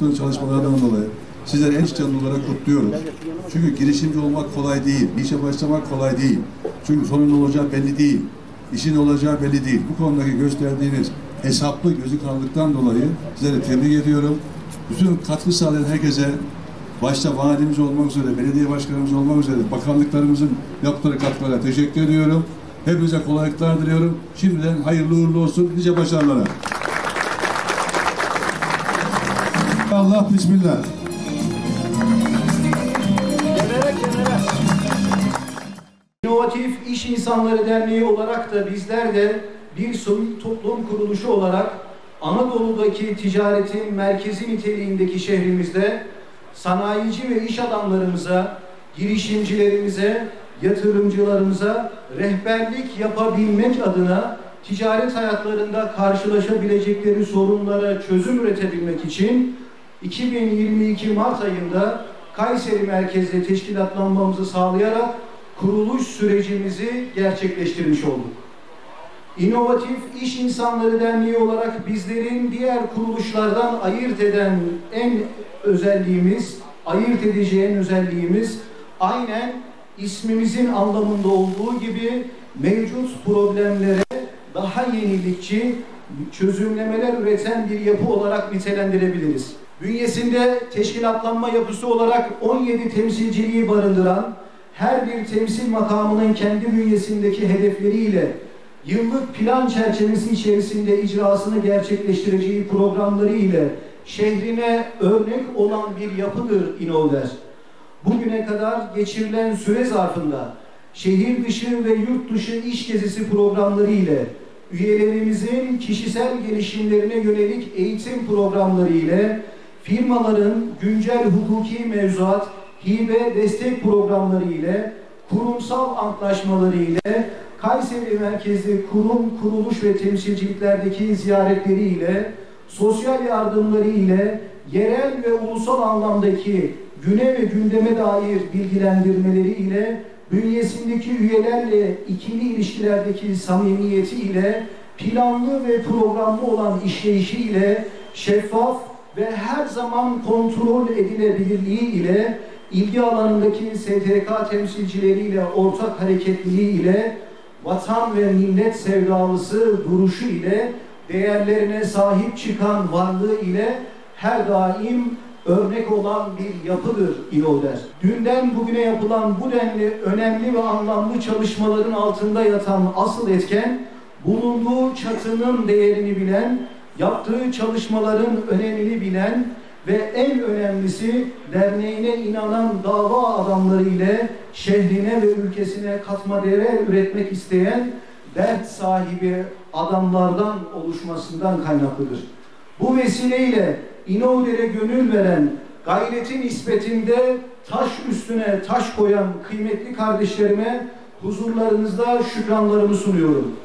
yaptığınız çalışmalardan dolayı sizleri en canlı olarak kutluyoruz. Çünkü girişimci olmak kolay değil. Bir işe başlamak kolay değil. Çünkü sonun olacağı belli değil. İşin olacağı belli değil. Bu konudaki gösterdiğiniz hesaplı gözü kanlılıktan dolayı sizleri tebrik ediyorum. Bütün katkı sağlayan herkese başta valimiz olmak üzere, belediye başkanımız olmak üzere, bakanlıklarımızın yaptığı katkılara teşekkür ediyorum. Hepinize kolaylıklar diliyorum. Şimdiden hayırlı uğurlu olsun. Nice başarılara. Allah Bismillah. İnovatif İş İnsanları Derneği olarak da bizler de bir sivil toplum kuruluşu olarak Anadolu'daki ticaretin merkezi niteliğindeki şehrimizde sanayici ve iş adamlarımıza, girişimcilerimize, yatırımcılarımıza rehberlik yapabilmek adına ticaret hayatlarında karşılaşabilecekleri sorunlara çözüm üretebilmek için 2022 Mart ayında Kayseri merkezli teşkilatlanmamızı sağlayarak kuruluş sürecimizi gerçekleştirmiş olduk. İnovatif İş İnsanları Derneği olarak bizlerin diğer kuruluşlardan ayırt eden en özelliğimiz, ayırt edici özelliğimiz aynen ismimizin anlamında olduğu gibi mevcut problemlere daha yenilikçi çözümlemeler üreten bir yapı olarak nitelendirebiliriz. Bünyesinde teşkilatlanma yapısı olarak 17 temsilciliği barındıran her bir temsil makamının kendi bünyesindeki hedefleriyle yıllık plan çerçevesi içerisinde icrasını gerçekleştireceği programları ile şehrine örnek olan bir yapıdır İnovder. Bugüne kadar geçirilen süre zarfında şehir dışı ve yurt dışı iş gezisi programları ile üyelerimizin kişisel gelişimlerine yönelik eğitim programları ile firmaların güncel hukuki mevzuat, hibe destek programları ile kurumsal antlaşmaları ile Kayseri merkezli kurum, kuruluş ve temsilciliklerdeki ziyaretleri ile sosyal yardımları ile yerel ve ulusal anlamdaki güne ve gündeme dair bilgilendirmeleri ile bünyesindeki üyelerle ikili ilişkilerdeki samimiyeti ile planlı ve programlı olan işleyişi ile şeffaf ve her zaman kontrol edilebilirliği ile ilgi alanındaki STK temsilcileriyle ortak hareketliliği ile vatan ve millet sevdalısı duruşu ile değerlerine sahip çıkan varlığı ile her daim örnek olan bir yapıdır İLODER. Dünden bugüne yapılan bu denli önemli ve anlamlı çalışmaların altında yatan asıl etken bulunduğu çatının değerini bilen, yaptığı çalışmaların önemini bilen ve en önemlisi derneğine inanan dava adamları ile şehrine ve ülkesine katma değer üretmek isteyen dert sahibi adamlardan oluşmasından kaynaklıdır. Bu vesileyle İnovder'e gönül veren, gayretin nispetinde taş üstüne taş koyan kıymetli kardeşlerime huzurlarınızda şükranlarımı sunuyorum.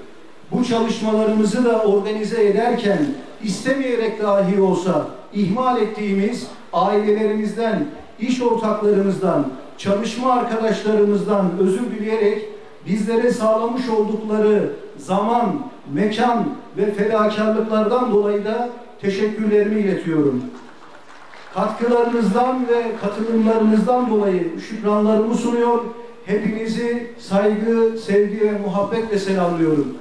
Bu çalışmalarımızı da organize ederken istemeyerek dahi olsa ihmal ettiğimiz ailelerimizden, iş ortaklarımızdan, çalışma arkadaşlarımızdan özür dileyerek bizlere sağlamış oldukları zaman, mekan ve fedakarlıklardan dolayı da teşekkürlerimi iletiyorum. Katkılarınızdan ve katılımlarınızdan dolayı şükranlarımı sunuyor. Hepinizi saygı, sevgi ve muhabbetle selamlıyorum.